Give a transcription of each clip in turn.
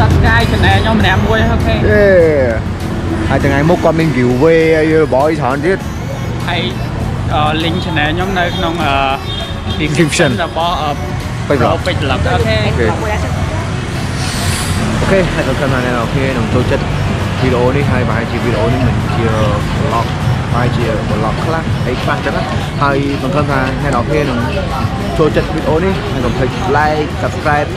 Subscribe Channel ខ្ញុំម្នាក់មួយអូខេអេហើយថ្ងៃមុខគាត់មាន giveaway ឲ្យរបស់ឲ្យច្រើនទៀតហើយអឺ link channel ខ្ញុំនៅក្នុងអឺ Description របស់អឺពេជ្រ Pro ពេជ្រឡឹកអូខេអូខេអូខេហើយសង្ឃឹមថាអ្នកទាំងអស់គ្នានឹងចូលចិត្តវីដេអូនេះហើយប្រហែលជាវីដេអូនេះមិនជា vlog ប្រហែលជា vlog ខ្លះអីខ្លះចឹងណាហើយសង្ឃឹមថាអ្នកទាំងអស់គ្នានឹងចូលចិត្តវីដេអូនេះហើយកុំភ្លេច like subscribe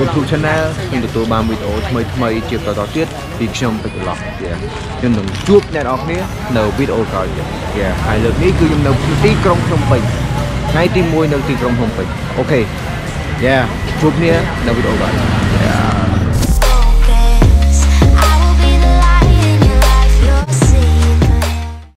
YouTube channel ខ្ញុំទទួលបានវីដេអូថ្មីថ្មីៗជាបន្តទៀតពីខ្ញុំពេជ្រ vlog ទៀតខ្ញុំនឹងជួបអ្នកនរគ្នានៅវីដេអូក្រោយទៀតយ៉ាហើយលើកនេះគឺខ្ញុំនៅទីក្រុងភ្នំពេញថ្ងៃទី1នៅទីក្រុងភ្នំពេញអូខេយ៉ាជួបគ្នានៅវីដេអូក្រោយ